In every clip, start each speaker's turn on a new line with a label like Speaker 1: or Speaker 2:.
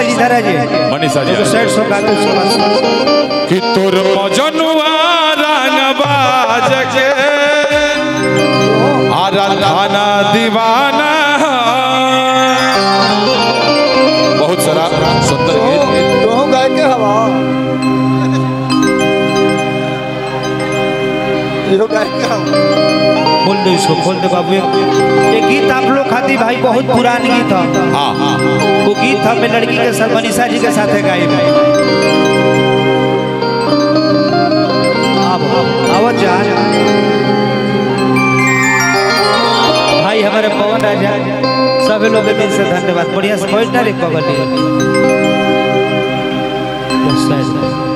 Speaker 1: Manisha ji Dhara ji
Speaker 2: Manisha ji.
Speaker 1: Sad song गाते बाद
Speaker 2: कि तोर मजनुआ रंगबाज के आराधना दीवाना। बहुत सारा सुंदर गीत।
Speaker 3: तू गाय के हवा यो गाय के हवा
Speaker 1: इसको खोल दो बाबू ये गीत आप लोग खाती भाई बहुत पुरान गीत है।
Speaker 2: हाँ हाँ
Speaker 1: वो गीत हमें लड़की के साथ मनीषा जी के साथ है गाए भाई। अब आवत जा भाई हमारे पवन राजा सभी लोग के दिल से धन्यवाद। बढ़िया से बैठना रे पवन हंस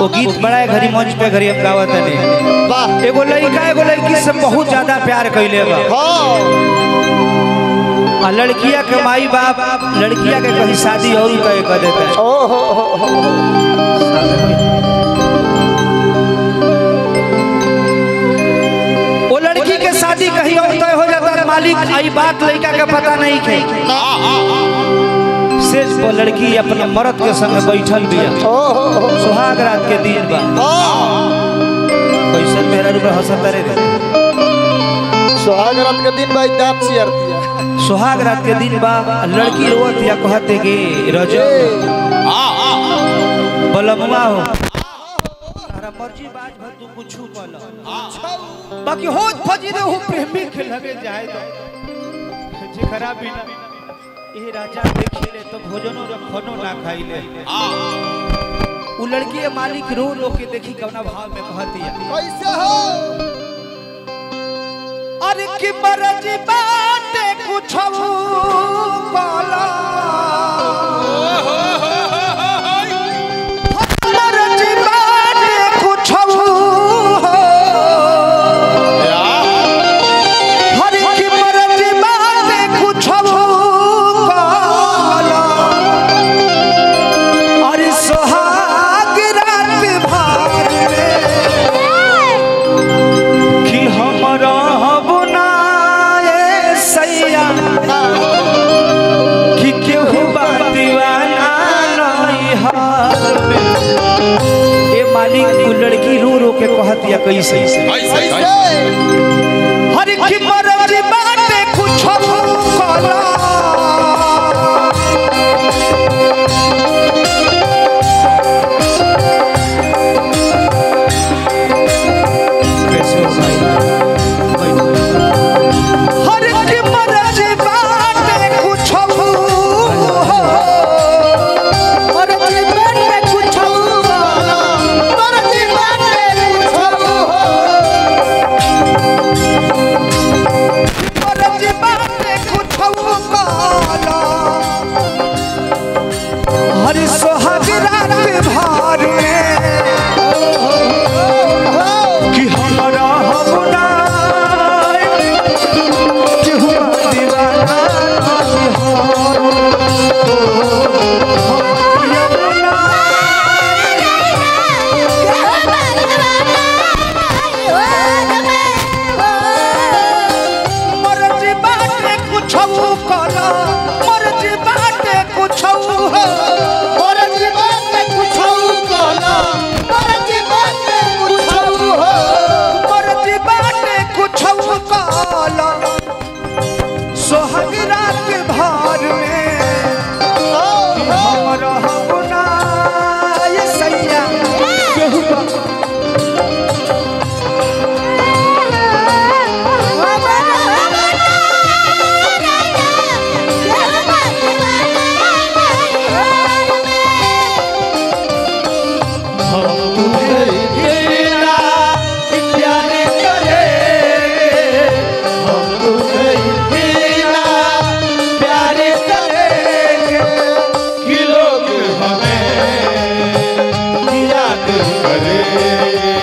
Speaker 1: वो गीत बड़ा है घरी मंच पे घरी हम गावत है
Speaker 3: वाह।
Speaker 1: एगो लड़का एगो लड़की से बहुत ज़्यादा प्यार कैले बा।
Speaker 3: हाँ।
Speaker 1: लड़किया के माई बाप लड़किया के कहीं शादी और तय कर देते हैं। वो लड़की के शादी कहीं और तय हो जाता है मालिक आई बात लड़का के पता नहीं थे। से वो लड़की अपने मर्द के संग बैठल बिया
Speaker 3: हो।
Speaker 1: सुहाग रात के दिन बा। कैसन मेहरा रूप हंसत रे।
Speaker 3: सुहाग रात के दिन दांत चियर दिया
Speaker 1: सुहाग रात के दिन बा लड़की रोवत या कहते के रजो बलमुआ हो। मर्ज़ी बाज तू कुछ बोल बाकी हो फजी रे हो प्रेमी के लगे जाए तो। जे खराब ए राजा देखिले तो भोजनो रखनो ना खाइले। उ लड़की के मालिक रो रो के देखी कवना भाव में कहती है।
Speaker 3: कैसे हो?
Speaker 1: अरे की मर्ज़ी बाटे कुछ बोला pleasing हरे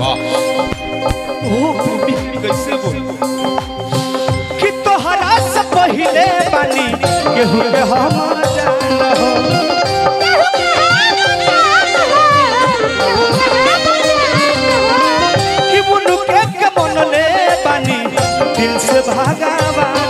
Speaker 2: वाह
Speaker 1: ओ प्रेमी कैसे बोल कि तोहरा से पहिले बानी केहू के हम जान हो। कि बुनु के के मन ले बानी, दिल से भागावान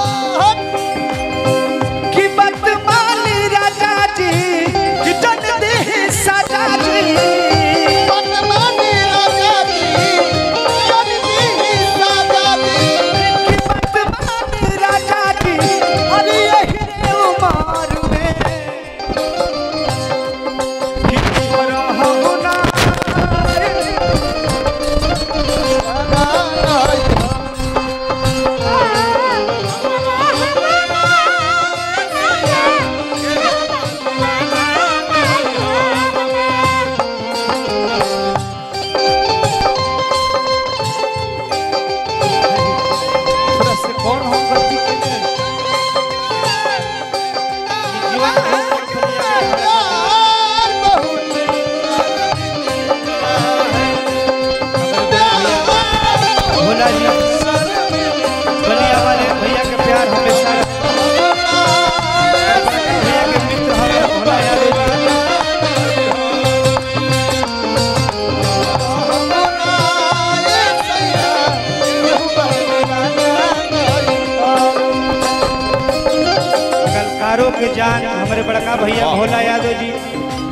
Speaker 1: कलकारों के जान हमारे बड़का भैया भोला यादव जी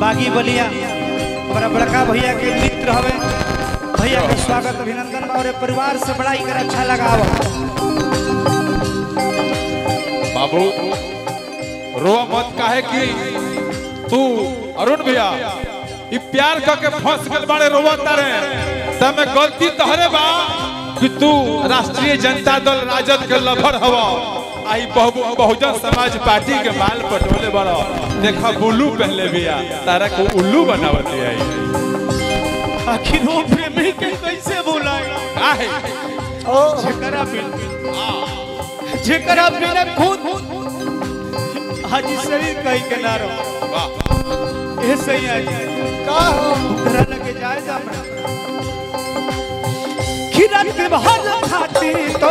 Speaker 1: बागी बलिया हमारा बड़का भैया के मित्र हवे। भैया के स्वागत अभिनंदन और परिवार से बड़ा ही कर अच्छा लगा
Speaker 2: बाबू रो मत काहे कि तू अरुण भैया ई प्यार क के फंस गल बाड़े रोवत तारे। तमे गलती तहरे बा कि तू राष्ट्रीय जनता दल राजद के लभर हवा। आई बहु बहुजन समाज पार्टी के बाल पटोले बड़ा देखा बुल्लू पहले बिया तारा को उल्लू बनावत आई
Speaker 1: आखिर वो प्रेमी के कैसे बुलाए?
Speaker 2: काहे
Speaker 3: ओ
Speaker 1: जेकरा बिना जेकरा बिना खुद हाजी शरीर कहीं के ना रहो
Speaker 2: वाह।
Speaker 1: ये सही है
Speaker 3: का हो?
Speaker 1: ओकरा लगे जाए जा हमरा खिरत भर खाती तो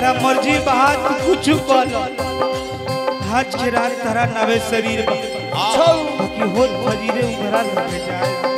Speaker 1: तारा मर्ज़ी बात कुछ बोल। आज के रात तारा नवे शरीर
Speaker 3: छौ
Speaker 1: बाकी होत फजीरे उधर लगे जाए।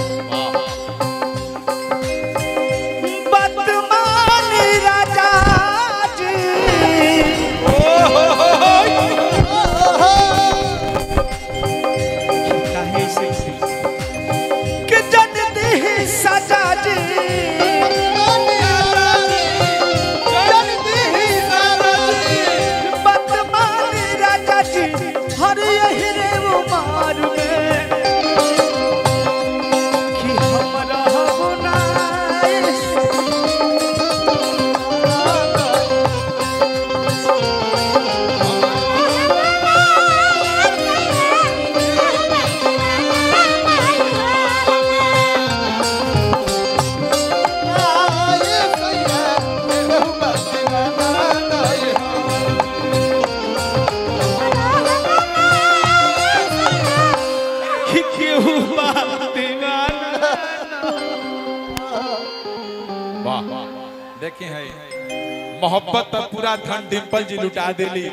Speaker 2: देखी है। मोहब्बत पर पूरा धन डिम्पल जी लुटा दिली।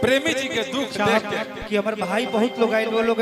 Speaker 2: प्रेमी जी के दुख देख के।
Speaker 1: कि हमारे भाई बहुत लोग आए लोग